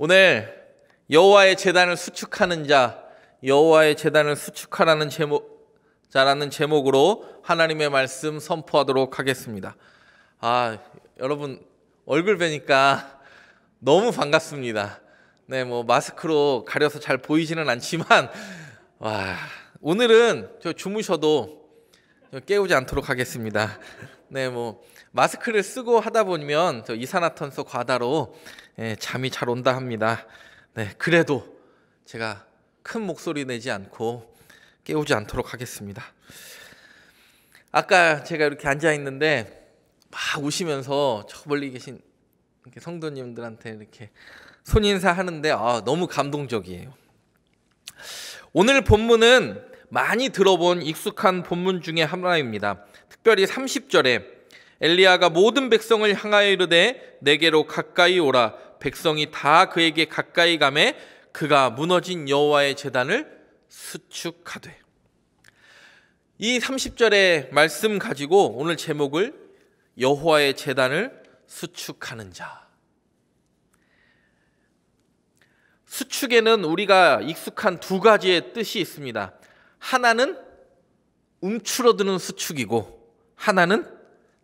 오늘 여호와의 재단을 수축하는 자, 여호와의 재단을 수축하라는 제목 자라는 제목으로 하나님의 말씀 선포하도록 하겠습니다. 아, 여러분 얼굴 뵈니까 너무 반갑습니다. 네, 뭐 마스크로 가려서 잘 보이지는 않지만 와, 오늘은 저 주무셔도 깨우지 않도록 하겠습니다. 네, 뭐 마스크를 쓰고 하다 보면 저 이산화탄소 과다로 예, 잠이 잘 온다 합니다. 네, 그래도 제가 큰 목소리 내지 않고 깨우지 않도록 하겠습니다. 아까 제가 이렇게 앉아 있는데 막 우시면서 저 멀리 계신 성도님들한테 이렇게 손인사 하는데 아, 너무 감동적이에요. 오늘 본문은 많이 들어본 익숙한 본문 중에 하나입니다. 특별히 30절에 엘리야가 모든 백성을 향하여 이르되 내게로 가까이 오라. 백성이 다 그에게 가까이 가매 그가 무너진 여호와의 제단을 수축하되. 이 30절의 말씀 가지고 오늘 제목을 여호와의 제단을 수축하는 자. 수축에는 우리가 익숙한 두 가지의 뜻이 있습니다. 하나는 움츠러드는 수축이고 하나는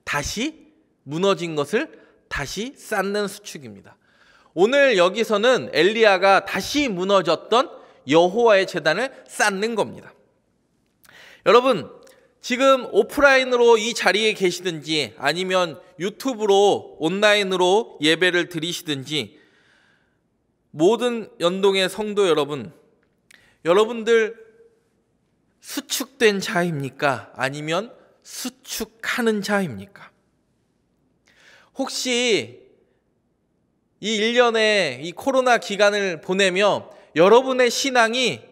다시 무너진 것을 다시 쌓는 수축입니다. 오늘 여기서는 엘리야가 다시 무너졌던 여호와의 재단을 쌓는 겁니다. 여러분, 지금 오프라인으로 이 자리에 계시든지 아니면 유튜브로 온라인으로 예배를 드리시든지 모든 연동의 성도 여러분, 여러분들 수축된 자입니까? 아니면 수축하는 자입니까? 혹시 이 1년의 이 코로나 기간을 보내며 여러분의 신앙이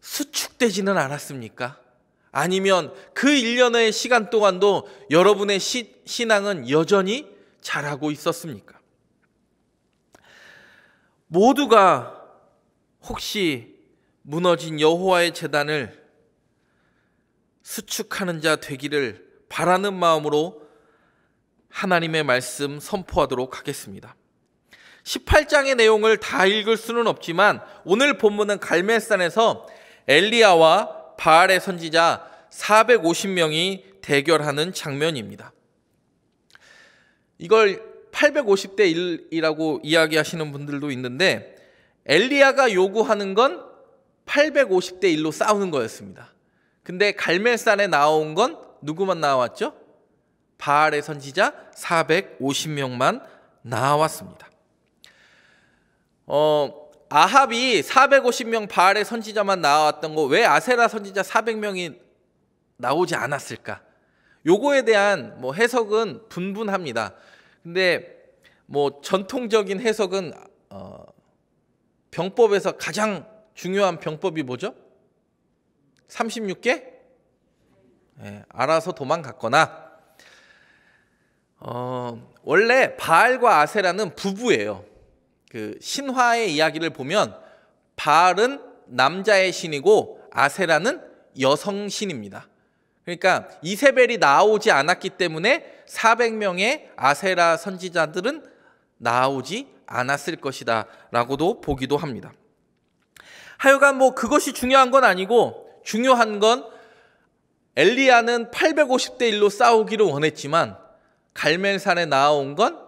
수축되지는 않았습니까? 아니면 그 1년의 시간 동안도 여러분의 시, 신앙은 여전히 잘하고 있었습니까? 모두가 혹시 무너진 여호와의 재단을 수축하는 자 되기를 바라는 마음으로 하나님의 말씀 선포하도록 하겠습니다. 18장의 내용을 다 읽을 수는 없지만 오늘 본문은 갈멜산에서 엘리야와 바알의 선지자 450명이 대결하는 장면입니다. 이걸 850대 1이라고 이야기하시는 분들도 있는데 엘리야가 요구하는 건 850대 1로 싸우는 거였습니다. 근데 갈멜산에 나온 건 누구만 나왔죠? 바알의 선지자 450명만 나왔습니다. 어, 아합이 450명 바알의 선지자만 나왔던 거 왜 아세라 선지자 400명이 나오지 않았을까? 요거에 대한 뭐 해석은 분분합니다. 근데 뭐 전통적인 해석은 어, 병법에서 가장 중요한 병법이 뭐죠? 36개? 네, 알아서 도망갔거나 어, 원래 바알과 아세라는 부부예요. 그 신화의 이야기를 보면 바알은 남자의 신이고 아세라는 여성 신입니다. 그러니까 이세벨이 나오지 않았기 때문에 400명의 아세라 선지자들은 나오지 않았을 것이다 라고도 보기도 합니다. 하여간 뭐 그것이 중요한 건 아니고 중요한 건 엘리야는 850대 1로 싸우기를 원했지만 갈멜산에 나온 건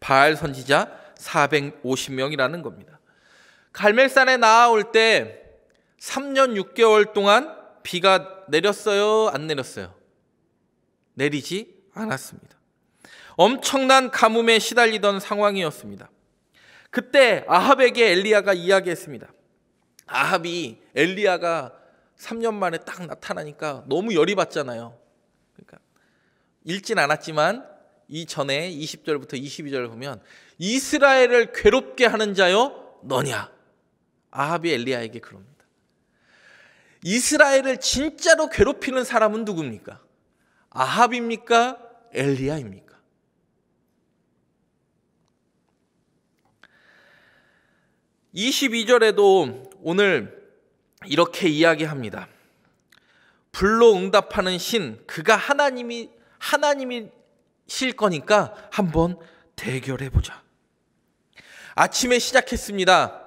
바알 선지자 450명이라는 겁니다. 갈멜산에 나올 때 3년 6개월 동안 비가 내렸어요? 안 내렸어요? 내리지 않았습니다. 엄청난 가뭄에 시달리던 상황이었습니다. 그때 아합에게 엘리야가 이야기했습니다. 아합이 엘리야가 3년 만에 딱 나타나니까 너무 열이 받잖아요. 그러니까 읽진 않았지만 이 전에 20절부터 22절을 보면 이스라엘을 괴롭게 하는 자여 너냐? 아합이 엘리야에게 그럽니다. 이스라엘을 진짜로 괴롭히는 사람은 누굽니까? 아합입니까? 엘리야입니까? (22절에도) 오늘 이렇게 이야기합니다. 불로 응답하는 신 그가 하나님이 하나님이실 거니까 한번 대결해 보자. 아침에 시작했습니다.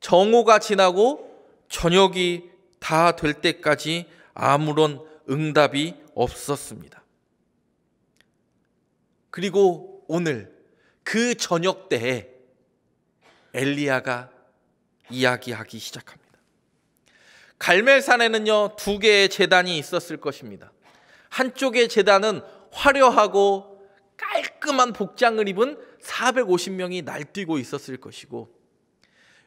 정오가 지나고 저녁이 다 될 때까지 아무런 응답이 없었습니다. 그리고 오늘 그 저녁 때에 엘리야가 이야기하기 시작합니다. 갈멜산에는요, 두 개의 재단이 있었을 것입니다. 한쪽의 재단은 화려하고 깔끔한 복장을 입은 450명이 날뛰고 있었을 것이고,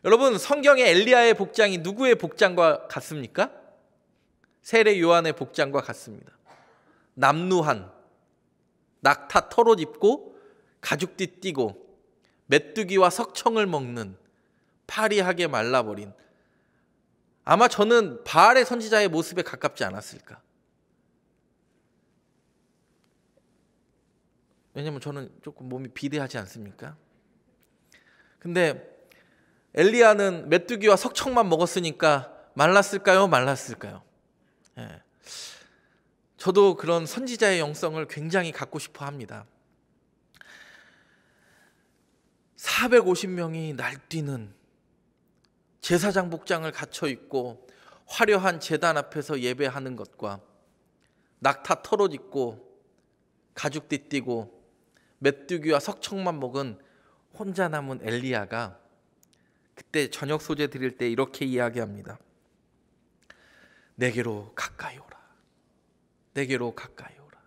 여러분, 성경의 엘리야의 복장이 누구의 복장과 같습니까? 세례 요한의 복장과 같습니다. 남루한, 낙타 털옷 입고, 가죽띠 띠고, 메뚜기와 석청을 먹는 파리하게 말라버린 아마 저는 바알의 선지자의 모습에 가깝지 않았을까. 왜냐면 저는 조금 몸이 비대하지 않습니까? 근데 엘리야는 메뚜기와 석청만 먹었으니까 말랐을까요? 말랐을까요? 예. 저도 그런 선지자의 영성을 굉장히 갖고 싶어 합니다. 450명이 날뛰는 제사장 복장을 갖춰 입고 화려한 제단 앞에서 예배하는 것과 낙타 털옷 입고 가죽띠 띠고 메뚜기와 석청만 먹은 혼자 남은 엘리야가 그때 저녁 소재 드릴 때 이렇게 이야기합니다. 내게로 가까이 오라. 내게로 가까이 오라.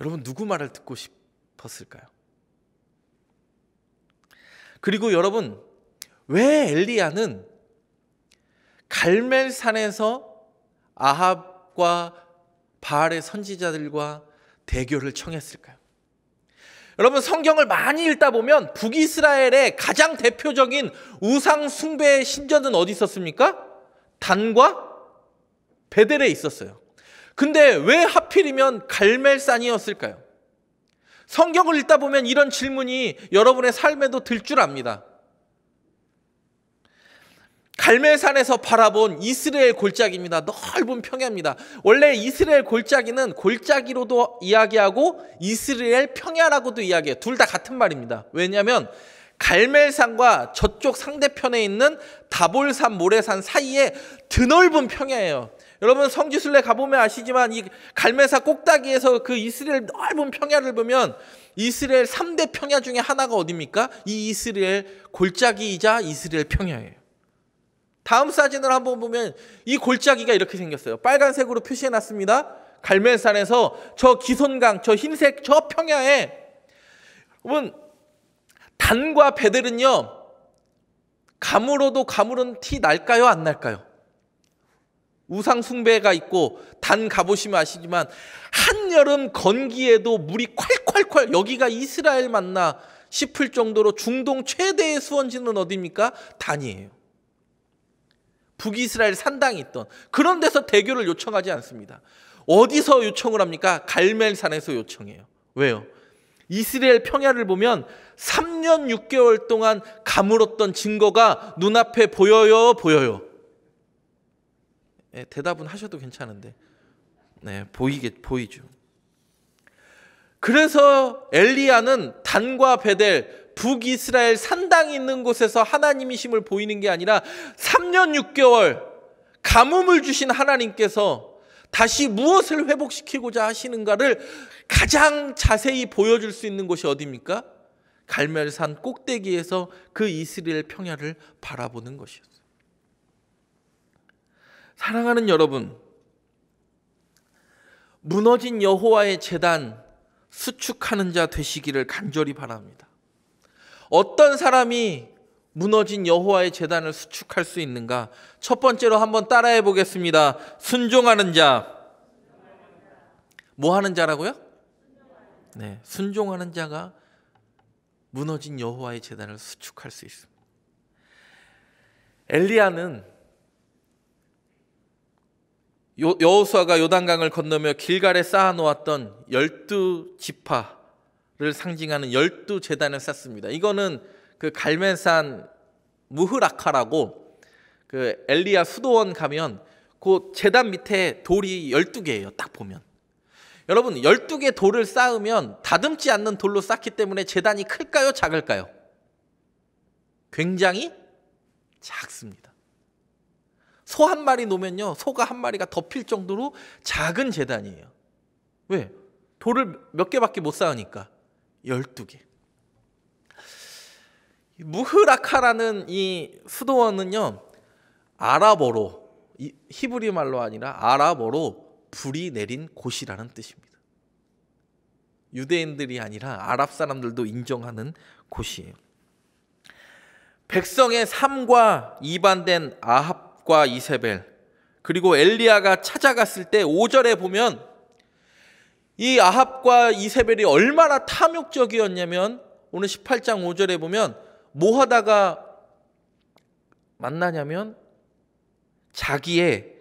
여러분 누구 말을 듣고 싶었을까요? 그리고 여러분 왜 엘리야는 갈멜산에서 아합과 바알의 선지자들과 대교를 청했을까요? 여러분 성경을 많이 읽다 보면 북이스라엘의 가장 대표적인 우상 숭배의 신전은 어디 있었습니까? 단과 베델에 있었어요. 근데 왜 하필이면 갈멜산이었을까요? 성경을 읽다 보면 이런 질문이 여러분의 삶에도 들 줄 압니다. 갈멜산에서 바라본 이스라엘 골짜기입니다. 넓은 평야입니다. 원래 이스라엘 골짜기는 골짜기로도 이야기하고 이스라엘 평야라고도 이야기해요. 둘 다 같은 말입니다. 왜냐하면 갈멜산과 저쪽 상대편에 있는 다볼산 모래산 사이에 드넓은 평야예요. 여러분 성지순례 가보면 아시지만 이 갈멜산 꼭다기에서 그 이스라엘 넓은 평야를 보면 이스라엘 3대 평야 중에 하나가 어디입니까? 이 이스라엘 골짜기이자 이스라엘 평야예요. 다음 사진을 한번 보면 이 골짜기가 이렇게 생겼어요. 빨간색으로 표시해 놨습니다. 갈멜산에서 저 기손강, 저 흰색 저 평야에 여러분 단과 베들은요 가물어도 가물은 티 날까요 안 날까요? 우상 숭배가 있고 단 가보시면 아시지만 한여름 건기에도 물이 콸콸콸 여기가 이스라엘 맞나 싶을 정도로 중동 최대의 수원지는 어디입니까? 단이에요. 북이스라엘 산당이 있던 그런 데서 대교를 요청하지 않습니다. 어디서 요청을 합니까? 갈멜산에서 요청해요. 왜요? 이스라엘 평야를 보면 3년 6개월 동안 가물었던 증거가 눈앞에 보여요, 보여요. 네, 대답은 하셔도 괜찮은데, 네, 보이게 보이죠. 그래서 엘리야는 단과 베델 북이스라엘 산당이 있는 곳에서 하나님이심을 보이는 게 아니라 3년 6개월 가뭄을 주신 하나님께서 다시 무엇을 회복시키고자 하시는가를 가장 자세히 보여줄 수 있는 곳이 어디입니까? 갈멜산 꼭대기에서 그 이스라엘 평야를 바라보는 것이었어요. 사랑하는 여러분, 무너진 여호와의 재단 수축하는 자 되시기를 간절히 바랍니다. 어떤 사람이 무너진 여호와의 재단을 수축할 수 있는가? 첫 번째로 한번 따라해 보겠습니다. 순종하는 자. 뭐 하는 자라고요? 네, 순종하는 자가 무너진 여호와의 재단을 수축할 수 있습니다. 엘리야는 여호수아가 요단강을 건너며 길갈에 쌓아놓았던 열두 지파 를 상징하는 열두 재단을 쌓습니다. 이거는 그 갈멜산 무흐라카라고 그 엘리야 수도원 가면 그 재단 밑에 돌이 12개예요. 딱 보면. 여러분 12개 돌을 쌓으면 다듬지 않는 돌로 쌓기 때문에 재단이 클까요? 작을까요? 굉장히 작습니다. 소 한 마리 놓으면요. 소가 한 마리가 덮일 정도로 작은 재단이에요. 왜? 돌을 몇 개밖에 못 쌓으니까 12개. 무흐라카라는 이 수도원은요. 아랍어로 히브리 말로 아니라 아랍어로 불이 내린 곳이라는 뜻입니다. 유대인들이 아니라 아랍 사람들도 인정하는 곳이에요. 백성의 삶과 이반된 아합 과 이세벨 그리고 엘리야가 찾아갔을 때 5절에 보면 이 아합과 이세벨이 얼마나 탐욕적이었냐면 오늘 18장 5절에 보면 뭐 하다가 만나냐면 자기의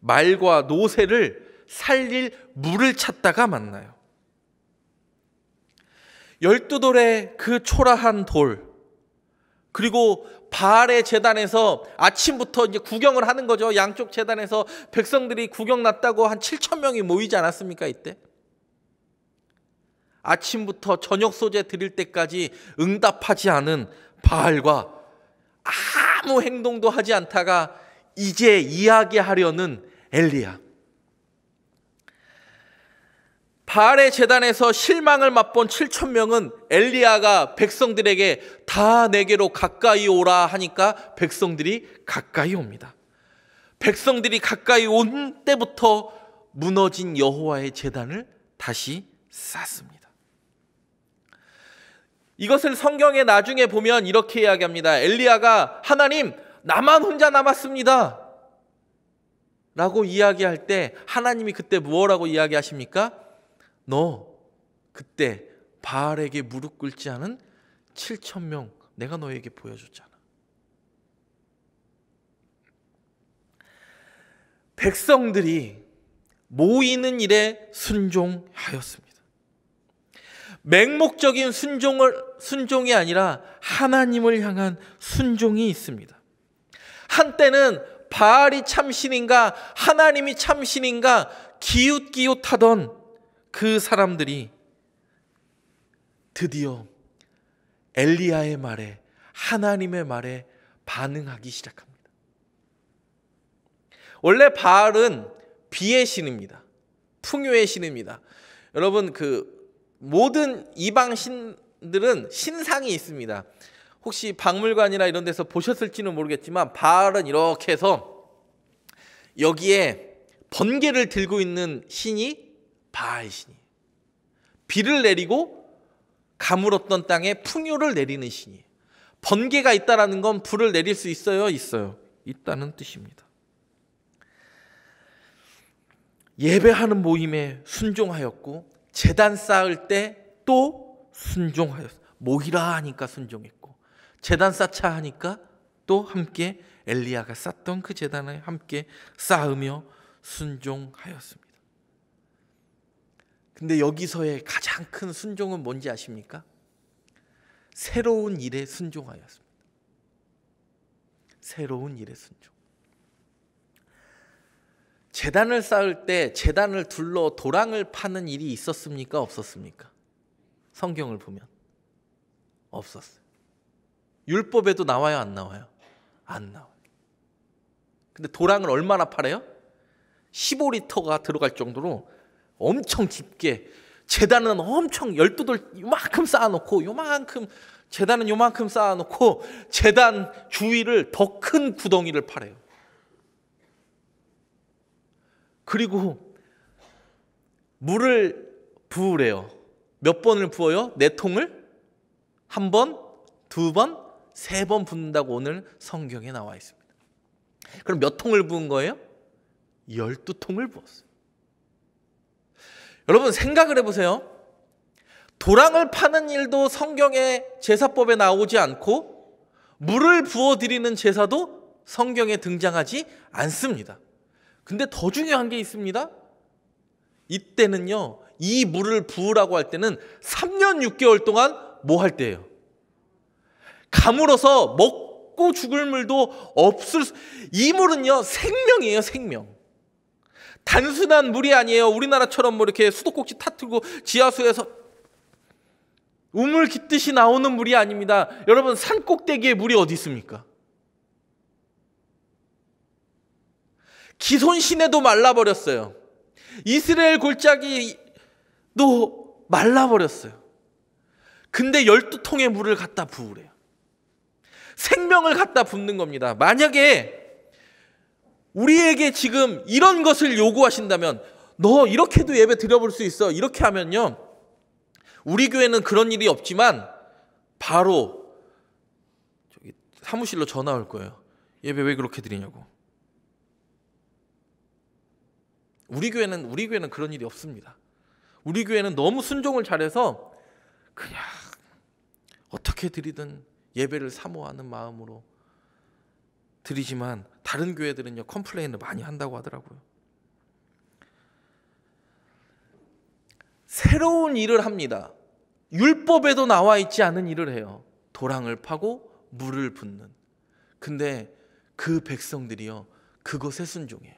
말과 노새를 살릴 물을 찾다가 만나요. 열두 돌의 그 초라한 돌, 그리고 바알의 재단에서 아침부터 이제 구경을 하는 거죠. 양쪽 재단에서 백성들이 구경 났다고 한 7천 명이 모이지 않았습니까 이때? 아침부터 저녁 소재 드릴 때까지 응답하지 않은 바알과 아무 행동도 하지 않다가 이제 이야기하려는 엘리야. 바알의 재단에서 실망을 맛본 7천 명은 엘리야가 백성들에게 다 내게로 가까이 오라 하니까 백성들이 가까이 옵니다. 백성들이 가까이 온 때부터 무너진 여호와의 재단을 다시 쌓습니다. 이것을 성경에 나중에 보면 이렇게 이야기합니다. 엘리야가 하나님 나만 혼자 남았습니다. 라고 이야기할 때 하나님이 그때 무엇라고 이야기하십니까? 너 그때 바알에게 무릎 꿇지 않은 7천 명 내가 너에게 보여줬잖아. 백성들이 모이는 일에 순종하였습니다. 맹목적인 순종을 순종이 아니라 하나님을 향한 순종이 있습니다. 한때는 바알이 참신인가 하나님이 참신인가 기웃기웃하던 그 사람들이 드디어 엘리야의 말에 하나님의 말에 반응하기 시작합니다. 원래 바알은 비의 신입니다. 풍요의 신입니다. 여러분 그 모든 이방 신들은 신상이 있습니다. 혹시 박물관이나 이런 데서 보셨을지는 모르겠지만 바알은 이렇게 해서 여기에 번개를 들고 있는 신이 바알 신이 비를 내리고 가물었던 땅에 풍요를 내리는 신이 번개가 있다라는 건 불을 내릴 수 있어요, 있어요. 있다는 뜻입니다. 예배하는 모임에 순종하였고 재단 쌓을 때 또 순종하였어. 모이라 하니까 순종했고 재단 쌓자 하니까 또 함께 엘리야가 쌓던 그 재단에 함께 쌓으며 순종하였습니다. 근데 여기서의 가장 큰 순종은 뭔지 아십니까? 새로운 일에 순종하였습니다. 새로운 일에 순종. 재단을 쌓을 때 재단을 둘러 도랑을 파는 일이 있었습니까? 없었습니까? 성경을 보면 없었어요. 율법에도 나와요, 안 나와요? 안 나와요. 근데 도랑을 얼마나 팔아요? 15리터가 들어갈 정도로 엄청 깊게 재단은 엄청 열두 돌 요만큼 쌓아놓고 요만큼 재단은 요만큼 쌓아놓고 재단 주위를 더 큰 구덩이를 파래요. 그리고 물을 부으래요. 몇 번을 부어요? 네 통을? 한 번, 두 번, 세 번 붓는다고 오늘 성경에 나와 있습니다. 그럼 몇 통을 부은 거예요? 열두 통을 부었어요. 여러분 생각을 해보세요. 도랑을 파는 일도 성경의 제사법에 나오지 않고 물을 부어드리는 제사도 성경에 등장하지 않습니다. 근데 더 중요한 게 있습니다. 이때는요, 이 물을 부으라고 할 때는 3년 6개월 동안 뭐 할 때예요? 가물어서 먹고 죽을 물도 없을 수, 이 물은요, 생명이에요, 생명. 단순한 물이 아니에요. 우리나라처럼 뭐 이렇게 수도꼭지 타틀고 지하수에서 우물 깃듯이 나오는 물이 아닙니다. 여러분 산 꼭대기에 물이 어디 있습니까? 기손 시내도 말라버렸어요. 이스라엘 골짜기도 말라버렸어요. 근데 열두 통의 물을 갖다 부으래요. 생명을 갖다 붓는 겁니다. 만약에 우리에게 지금 이런 것을 요구하신다면 너 이렇게도 예배 드려볼 수 있어. 이렇게 하면요. 우리 교회는 그런 일이 없지만 바로 저기 사무실로 전화 올 거예요. 예배 왜 그렇게 드리냐고. 우리 교회는 우리 교회는 그런 일이 없습니다. 우리 교회는 너무 순종을 잘해서 그냥 어떻게 드리든 예배를 사모하는 마음으로 드리지만 다른 교회들은요 컴플레인을 많이 한다고 하더라고요. 새로운 일을 합니다. 율법에도 나와 있지 않은 일을 해요. 도랑을 파고 물을 붓는. 근데 그 백성들이요 그것에 순종해요.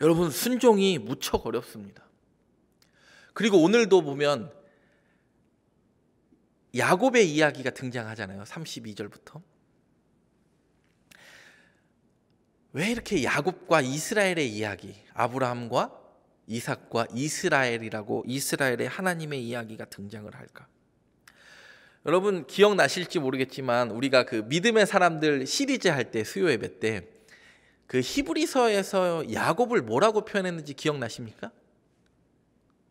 여러분 순종이 무척 어렵습니다. 그리고 오늘도 보면 야곱의 이야기가 등장하잖아요. 32절부터. 왜 이렇게 야곱과 이스라엘의 이야기, 아브라함과 이삭과 이스라엘이라고 이스라엘의 하나님의 이야기가 등장을 할까? 여러분 기억나실지 모르겠지만 우리가 그 믿음의 사람들 시리즈 할 때 수요 예배 때 그 히브리서에서 야곱을 뭐라고 표현했는지 기억나십니까?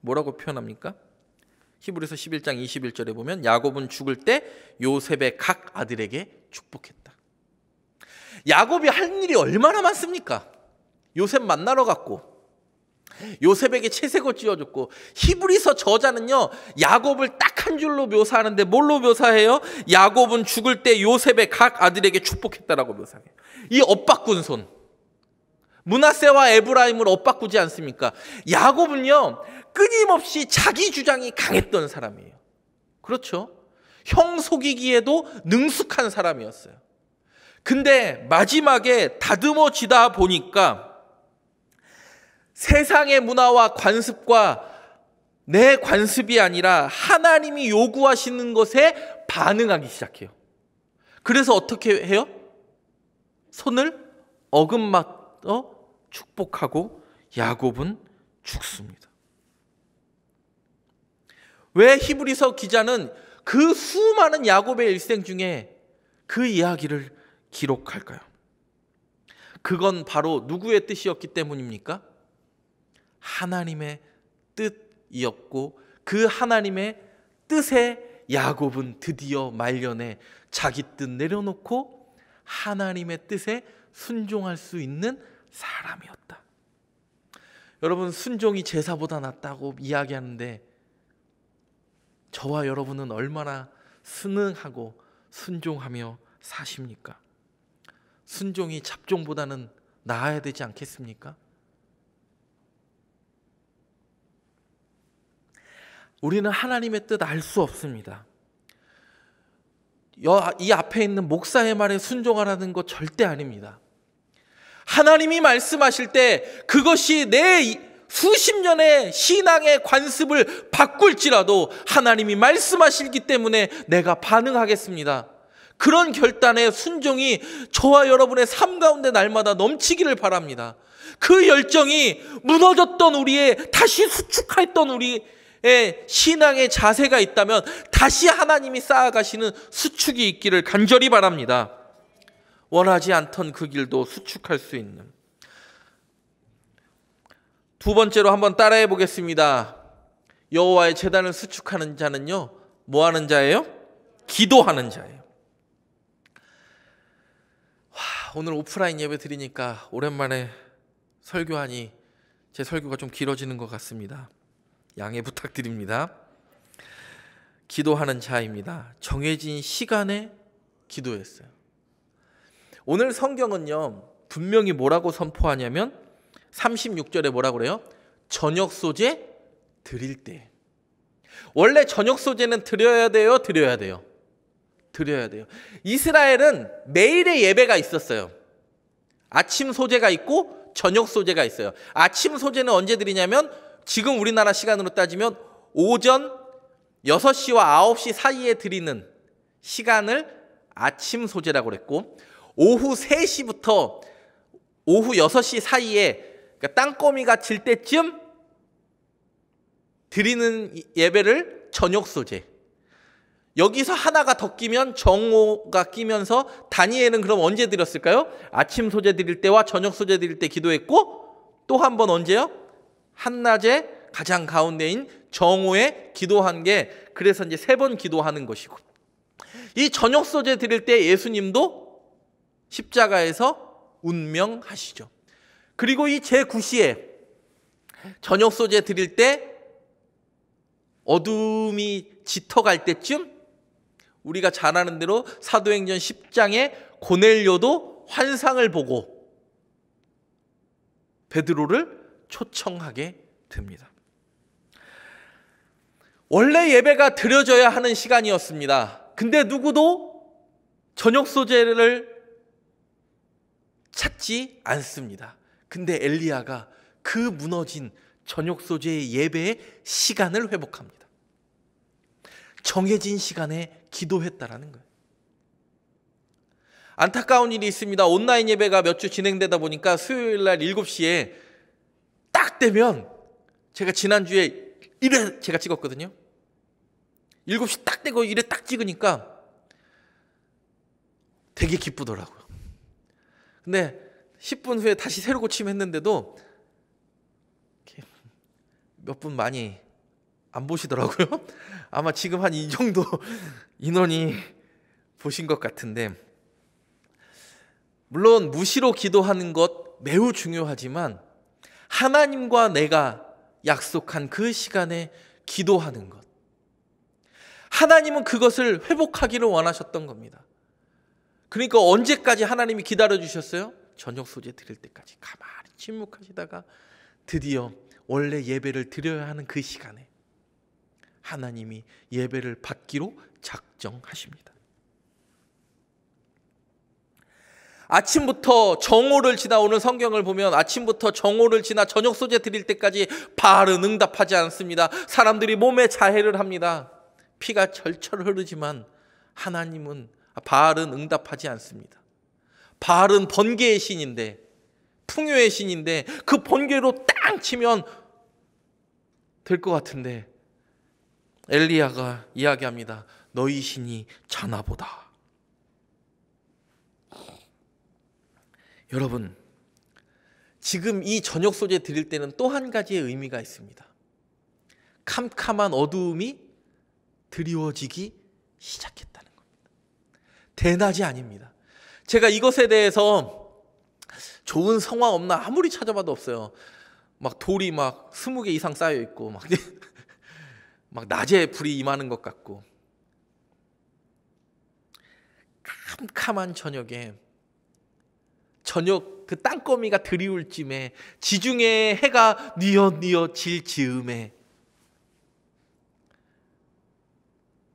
뭐라고 표현합니까? 히브리서 11장 21절에 보면 야곱은 죽을 때 요셉의 각 아들에게 축복했다. 야곱이 할 일이 얼마나 많습니까? 요셉 만나러 갔고 요셉에게 채색옷 쥐어줬고 히브리서 저자는요 야곱을 딱 한 줄로 묘사하는데 뭘로 묘사해요? 야곱은 죽을 때 요셉의 각 아들에게 축복했다라고 묘사해요. 이 엇바꾼 손. 문하세와 에브라임을 엇바꾸지 않습니까? 야곱은요 끊임없이 자기 주장이 강했던 사람이에요. 그렇죠? 형 속이기에도 능숙한 사람이었어요. 근데 마지막에 다듬어지다 보니까 세상의 문화와 관습과 내 관습이 아니라 하나님이 요구하시는 것에 반응하기 시작해요. 그래서 어떻게 해요? 손을 어금맞어 축복하고 야곱은 죽습니다. 왜 히브리서 기자는 그 수많은 야곱의 일생 중에 그 이야기를 기록할까요? 그건 바로 누구의 뜻이었기 때문입니까? 하나님의 뜻이었고 그 하나님의 뜻에 야곱은 드디어 말년에 자기 뜻 내려놓고 하나님의 뜻에 순종할 수 있는 사람이었다. 여러분 순종이 제사보다 낫다고 이야기하는데 저와 여러분은 얼마나 순응하고 순종하며 사십니까? 순종이 잡종보다는 나아야 되지 않겠습니까? 우리는 하나님의 뜻 알 수 없습니다. 이 앞에 있는 목사의 말에 순종하라는 것 절대 아닙니다. 하나님이 말씀하실 때 그것이 내 수십 년의 신앙의 관습을 바꿀지라도 하나님이 말씀하시기 때문에 내가 반응하겠습니다. 그런 결단의 순종이 저와 여러분의 삶 가운데 날마다 넘치기를 바랍니다. 그 열정이 무너졌던 우리의 다시 수축했던 우리의 신앙의 자세가 있다면 다시 하나님이 쌓아가시는 수축이 있기를 간절히 바랍니다. 원하지 않던 그 길도 수축할 수 있는 두 번째로 한번 따라해 보겠습니다. 여호와의 재단을 수축하는 자는요. 뭐 하는 자예요? 기도하는 자예요. 와, 오늘 오프라인 예배 드리니까 오랜만에 설교하니 제 설교가 좀 길어지는 것 같습니다. 양해 부탁드립니다. 기도하는 자입니다. 정해진 시간에 기도했어요. 오늘 성경은요, 분명히 뭐라고 선포하냐면 36절에 뭐라 그래요? 저녁 소재 드릴 때. 원래 저녁 소재는 드려야 돼요, 드려야 돼요. 드려야 돼요. 이스라엘은 매일의 예배가 있었어요. 아침 소재가 있고 저녁 소재가 있어요. 아침 소재는 언제 드리냐면 지금 우리나라 시간으로 따지면 오전 6시와 9시 사이에 드리는 시간을 아침 소재라고 그랬고 오후 3시부터 오후 6시 사이에 그러니까 땅거미가 질 때쯤 드리는 예배를 저녁 소재. 여기서 하나가 더 끼면 정오가 끼면서 다니엘은 그럼 언제 드렸을까요? 아침 소재 드릴 때와 저녁 소재 드릴 때 기도했고 또 한 번 언제요? 한낮에 가장 가운데인 정오에 기도한 게 그래서 이제 세 번 기도하는 것이고 이 저녁 소재 드릴 때 예수님도 십자가에서 운명하시죠. 그리고 이 제9시에 저녁 소재 드릴 때 어둠이 짙어갈 때쯤 우리가 잘 아는 대로 사도행전 10장에 고넬료도 환상을 보고 베드로를 초청하게 됩니다. 원래 예배가 드려져야 하는 시간이었습니다. 근데 누구도 저녁 소재를 찾지 않습니다. 근데 엘리야가 그 무너진 저녁 소재의 예배의 시간을 회복합니다. 정해진 시간에 기도했다라는 거예요. 안타까운 일이 있습니다. 온라인 예배가 몇 주 진행되다 보니까 수요일 날 7시에 딱 되면 제가 지난주에 이래 제가 찍었거든요. 7시 딱 되고 이래 딱 찍으니까 되게 기쁘더라고요. 근데 10분 후에 다시 새로 고침했는데도 몇 분 많이 안 보시더라고요. 아마 지금 한 이 정도 인원이 보신 것 같은데 물론 무시로 기도하는 것 매우 중요하지만 하나님과 내가 약속한 그 시간에 기도하는 것 하나님은 그것을 회복하기를 원하셨던 겁니다. 그러니까 언제까지 하나님이 기다려 주셨어요? 저녁 소재 드릴 때까지 가만히 침묵하시다가 드디어 원래 예배를 드려야 하는 그 시간에 하나님이 예배를 받기로 작정하십니다. 아침부터 정오를 지나 오는 성경을 보면 아침부터 정오를 지나 저녁 소재 드릴 때까지 바른 응답하지 않습니다. 사람들이 몸에 자해를 합니다. 피가 철철 흐르지만 하나님은 바른 응답하지 않습니다. 바알은 번개의 신인데 풍요의 신인데 그 번개로 땅 치면 될 것 같은데 엘리야가 이야기합니다. 너희 신이 자나보다. 여러분, 지금 이 저녁 소재 드릴 때는 또 한 가지의 의미가 있습니다. 캄캄한 어두움이 드리워지기 시작했다는 겁니다. 대낮이 아닙니다. 제가 이것에 대해서 좋은 성화 없나 아무리 찾아봐도 없어요. 막 돌이 막 스무 개 이상 쌓여 있고 막, 막 낮에 불이 임하는 것 같고 캄캄한 저녁에 저녁 그 땅거미가 드리울 쯤에 지중해 해가 뉘어뉘어 질 즈음에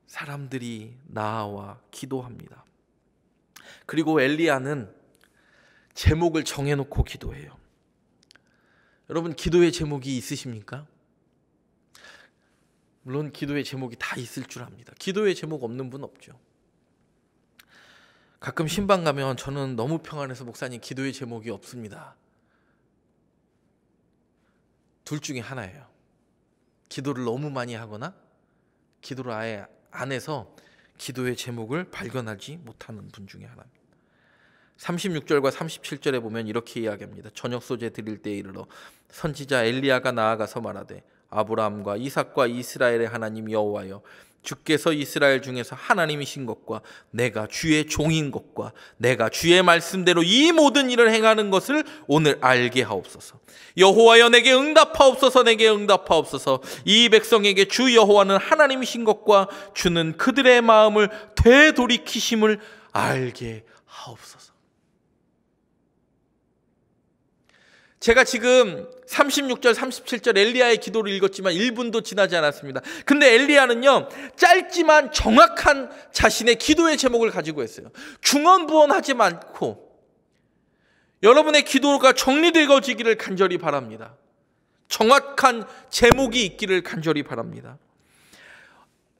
사람들이 나와 기도합니다. 그리고 엘리야는 제목을 정해놓고 기도해요. 여러분 기도의 제목이 있으십니까? 물론 기도의 제목이 다 있을 줄 압니다. 기도의 제목 없는 분 없죠. 가끔 신방 가면 저는 너무 평안해서 목사님 기도의 제목이 없습니다. 둘 중에 하나예요. 기도를 너무 많이 하거나 기도를 아예 안 해서 기도의 제목을 발견하지 못하는 분 중에 하나입니다. 36절과 37절에 보면 이렇게 이야기합니다. 저녁 소재 드릴 때에 이르러 선지자 엘리야가 나아가서 말하되 아브라함과 이삭과 이스라엘의 하나님 여호와여 주께서 이스라엘 중에서 하나님이신 것과 내가 주의 종인 것과 내가 주의 말씀대로 이 모든 일을 행하는 것을 오늘 알게 하옵소서. 여호와여 내게 응답하옵소서 내게 응답하옵소서. 이 백성에게 주 여호와는 하나님이신 것과 주는 그들의 마음을 되돌이키심을 알게 하옵소서. 제가 지금 36절, 37절 엘리야의 기도를 읽었지만 1분도 지나지 않았습니다. 근데 엘리야는요, 짧지만 정확한 자신의 기도의 제목을 가지고 있어요. 중언부언하지 않고 여러분의 기도가 정리되어지기를 간절히 바랍니다. 정확한 제목이 있기를 간절히 바랍니다.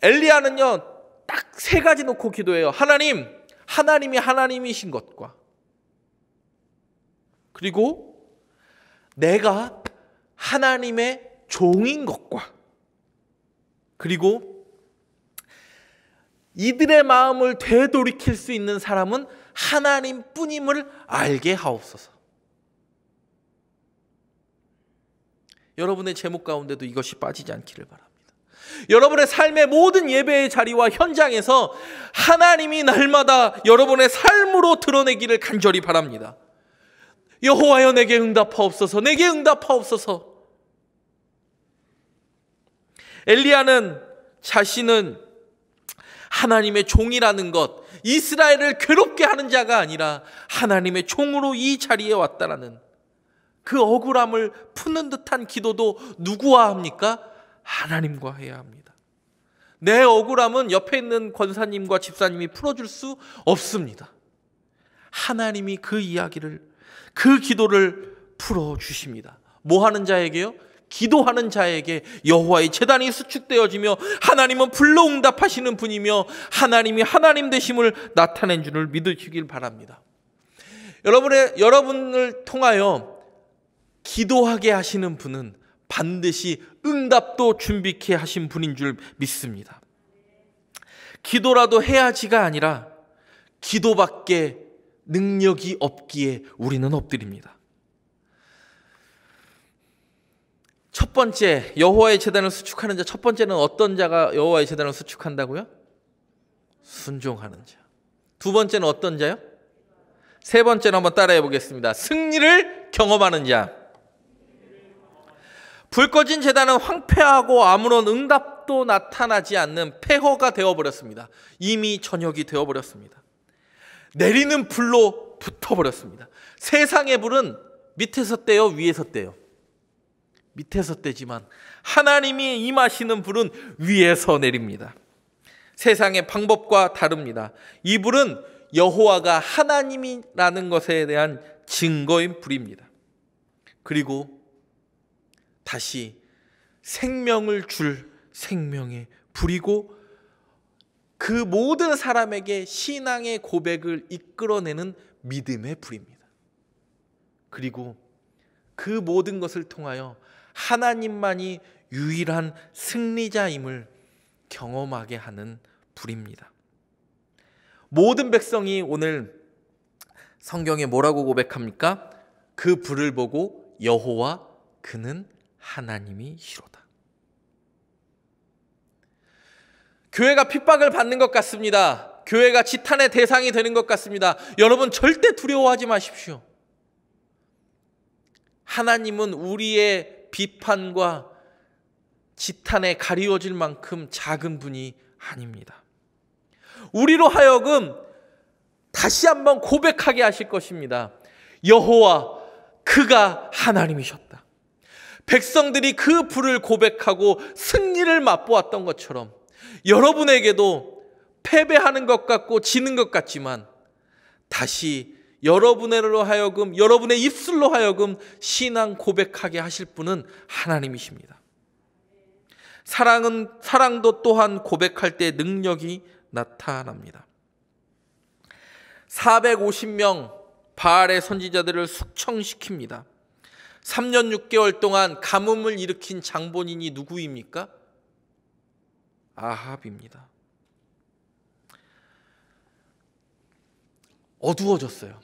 엘리야는요, 딱 세 가지 놓고 기도해요. 하나님, 하나님이 하나님이신 것과, 그리고 내가 하나님의 종인 것과, 그리고 이들의 마음을 되돌이킬 수 있는 사람은 하나님 뿐임을 알게 하옵소서. 여러분의 제목 가운데도 이것이 빠지지 않기를 바랍니다. 여러분의 삶의 모든 예배의 자리와 현장에서 하나님이 날마다 여러분의 삶으로 드러내기를 간절히 바랍니다. 여호와여 내게 응답하옵소서. 내게 응답하옵소서. 엘리야는 자신은 하나님의 종이라는 것, 이스라엘을 괴롭게 하는 자가 아니라 하나님의 종으로 이 자리에 왔다라는 그 억울함을 푸는 듯한 기도도 누구와 합니까? 하나님과 해야 합니다. 내 억울함은 옆에 있는 권사님과 집사님이 풀어줄 수 없습니다. 하나님이 그 이야기를, 그 기도를 풀어 주십니다. 뭐 하는 자에게요? 기도하는 자에게 여호와의 재단이 수축되어지며 하나님은 불러 응답하시는 분이며 하나님이 하나님 되심을 나타낸 줄을 믿으시길 바랍니다. 여러분의 여러분을 통하여 기도하게 하시는 분은 반드시 응답도 준비케 하신 분인 줄 믿습니다. 기도라도 해야지가 아니라 기도밖에 능력이 없기에 우리는 엎드립니다. 첫 번째 여호와의 재단을 수축하는 자 첫 번째는 어떤 자가 여호와의 재단을 수축한다고요? 순종하는 자. 두 번째는 어떤 자요? 세 번째는 한번 따라해 보겠습니다. 승리를 경험하는 자. 불 꺼진 재단은 황폐하고 아무런 응답도 나타나지 않는 폐허가 되어버렸습니다. 이미 저녁이 되어버렸습니다. 내리는 불로 붙어버렸습니다. 세상의 불은 밑에서 떼요, 위에서 떼요. 밑에서 떼지만 하나님이 임하시는 불은 위에서 내립니다. 세상의 방법과 다릅니다. 이 불은 여호와가 하나님이라는 것에 대한 증거인 불입니다. 그리고 다시 생명을 줄 생명의 불이고 그 모든 사람에게 신앙의 고백을 이끌어내는 믿음의 불입니다. 그리고 그 모든 것을 통하여 하나님만이 유일한 승리자임을 경험하게 하는 불입니다. 모든 백성이 오늘 성경에 뭐라고 고백합니까? 그 불을 보고 여호와 그는 하나님이시로다. 교회가 핍박을 받는 것 같습니다. 교회가 지탄의 대상이 되는 것 같습니다. 여러분 절대 두려워하지 마십시오. 하나님은 우리의 비판과 지탄에 가리워질 만큼 작은 분이 아닙니다. 우리로 하여금 다시 한번 고백하게 하실 것입니다. 여호와 그가 하나님이셨다. 백성들이 그 불을 고백하고 승리를 맛보았던 것처럼 여러분에게도 패배하는 것 같고 지는 것 같지만 다시 여러분으로 하여금 여러분의 입술로 하여금 신앙 고백하게 하실 분은 하나님이십니다. 사랑은 사랑도 또한 고백할 때 능력이 나타납니다. 450명 바알의 선지자들을 숙청시킵니다. 3년 6개월 동안 가뭄을 일으킨 장본인이 누구입니까? 아합입니다. 어두워졌어요.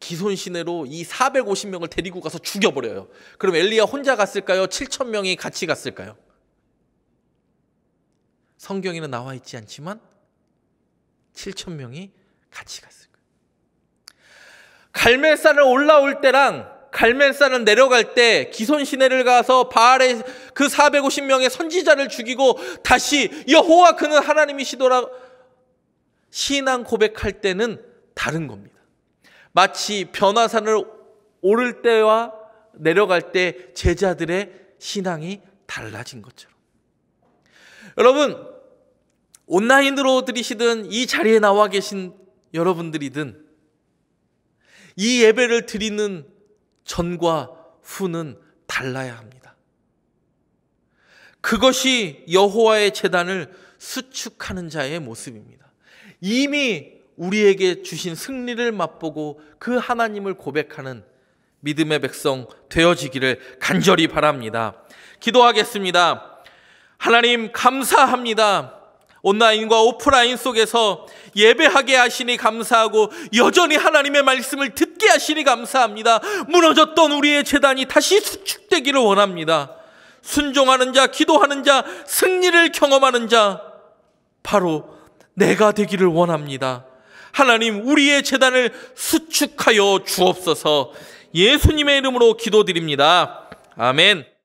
기손 시내로 이 450명을 데리고 가서 죽여버려요. 그럼 엘리야 혼자 갔을까요? 7천 명이 같이 갔을까요? 성경에는 나와 있지 않지만 7천 명이 같이 갔을 거예요. 갈멜산을 올라올 때랑 갈멜산을 내려갈 때 기손 시내를 가서 바알의 그 450명의 선지자를 죽이고 다시 여호와 그는 하나님이시더라 신앙 고백할 때는 다른 겁니다. 마치 변화산을 오를 때와 내려갈 때 제자들의 신앙이 달라진 것처럼. 여러분, 온라인으로 들으시든 이 자리에 나와 계신 여러분들이든 이 예배를 드리는 전과 후는 달라야 합니다. 그것이 여호와의 재단을 수축하는 자의 모습입니다. 이미 우리에게 주신 승리를 맛보고 그 하나님을 고백하는 믿음의 백성 되어지기를 간절히 바랍니다. 기도하겠습니다. 하나님 감사합니다. 온라인과 오프라인 속에서 예배하게 하시니 감사하고 여전히 하나님의 말씀을 듣게 하시니 감사합니다. 무너졌던 우리의 재단이 다시 수축되기를 원합니다. 순종하는 자, 기도하는 자, 승리를 경험하는 자, 바로 내가 되기를 원합니다. 하나님, 우리의 재단을 수축하여 주옵소서 예수님의 이름으로 기도드립니다. 아멘.